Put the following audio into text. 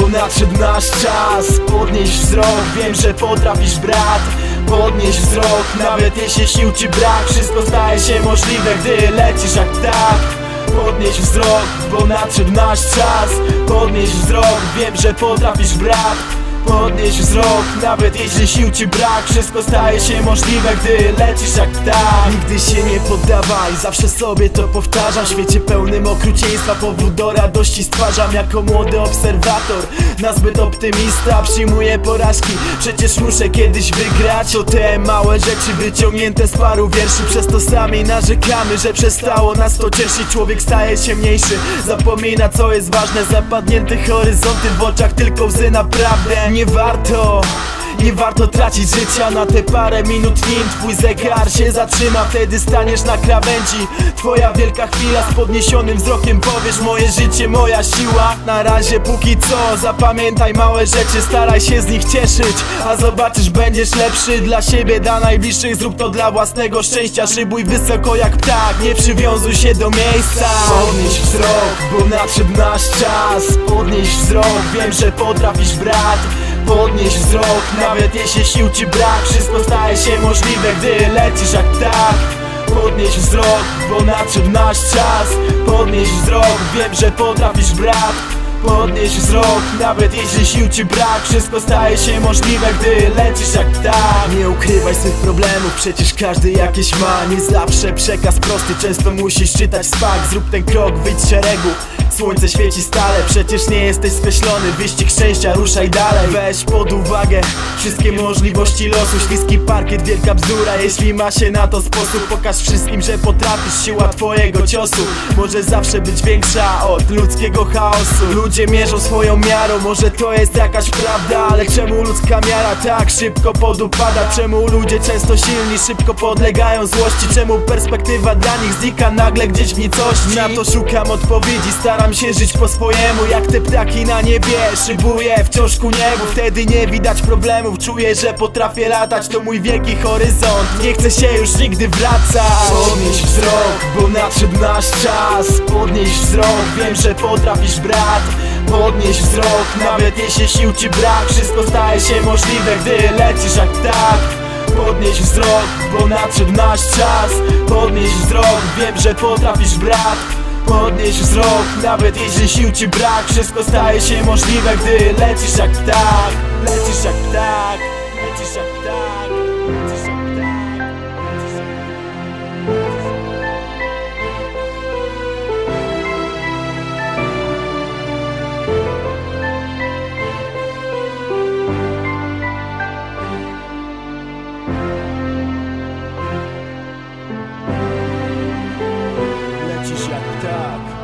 bo nadszedł nasz czas. Podnieś wzrok, wiem, że potrafisz brat. Podnieś wzrok, nawet jeśli sił ci brak. Wszystko staje się możliwe, gdy lecisz jak ptak. Podnieś wzrok, bo nadszedł nasz czas. Podnieś wzrok, wiem, że potrafisz brat Podnieś wzrok, nawet jeśli sił ci brak Wszystko staje się możliwe, gdy lecisz jak ptak. Nigdy się nie poddawaj, zawsze sobie to powtarzam. W świecie pełnym okrucieństwa, powód do radości stwarzam. Jako młody obserwator, nazbyt optymista Przyjmuję porażki, przecież muszę kiedyś wygrać O te małe rzeczy. Wyciągnięte z paru wierszy Przez to sami narzekamy, że przestało nas to cieszyć. Człowiek staje się mniejszy, zapomina co jest ważne. Zapadnięty horyzonty w oczach, tylko łzy naprawdę Nie warto. Nie warto tracić życia na te parę minut nim Twój zegar się zatrzyma, wtedy staniesz na krawędzi. Twoja wielka chwila z podniesionym wzrokiem. Powiesz Moje życie, moja siła. Na razie póki co zapamiętaj małe rzeczy Staraj się z nich cieszyć, a zobaczysz będziesz lepszy Dla siebie, dla najbliższych, zrób to dla własnego szczęścia Szybuj wysoko jak ptak, nie przywiązuj się do miejsca. Podnieś wzrok, bo nadszedł nasz czas. Podnieś wzrok, wiem, że potrafisz brat Podnieś wzrok, nawet jeśli sił ci brak Wszystko staje się możliwe, gdy lecisz jak ptak. Podnieś wzrok, bo nadszedł nasz czas. Podnieś wzrok, wiem, że potrafisz brat Podnieś wzrok, nawet jeśli sił ci brak Wszystko staje się możliwe, gdy lecisz jak ptak. Nie ukrywaj swych problemów, przecież każdy jakieś ma. Nie zawsze przekaz prosty, często musisz czytać spak Zrób ten krok, wyjdź z szeregu. Słońce świeci stale, przecież nie jesteś skreślony. Wyścig szczęścia, ruszaj dalej. Weź pod uwagę wszystkie możliwości losu. Śliski parkiet, wielka bzdura. Jeśli ma się na to sposób Pokaż wszystkim, że potrafisz. Siła twojego ciosu może zawsze być większa od ludzkiego chaosu Ludzie mierzą swoją miarą Może to jest jakaś prawda Ale czemu ludzka miara tak szybko podupada? Czemu ludzie często silni szybko podlegają złości? Czemu perspektywa dla nich znika nagle gdzieś w nicości? Na to szukam odpowiedzi, staram się żyć po swojemu Jak te ptaki na niebie, szybuję wciąż ku niebu Wtedy nie widać problemów, czuję, że potrafię latać To mój wielki horyzont, nie chcę się już nigdy wracać Podnieś wzrok, bo nadszedł nasz czas Podnieś wzrok, wiem, że potrafisz brat. Podnieś wzrok, nawet jeśli sił ci brak. Wszystko staje się możliwe, gdy lecisz jak ptak. Podnieś wzrok, bo nadszedł nasz czas. Podnieś wzrok, wiem, że potrafisz brat. Podnieś wzrok, nawet jeśli sił ci brak. Wszystko staje się możliwe, gdy lecisz jak ptak. Lecisz jak ptak, lecisz jak Lecisz jak ptak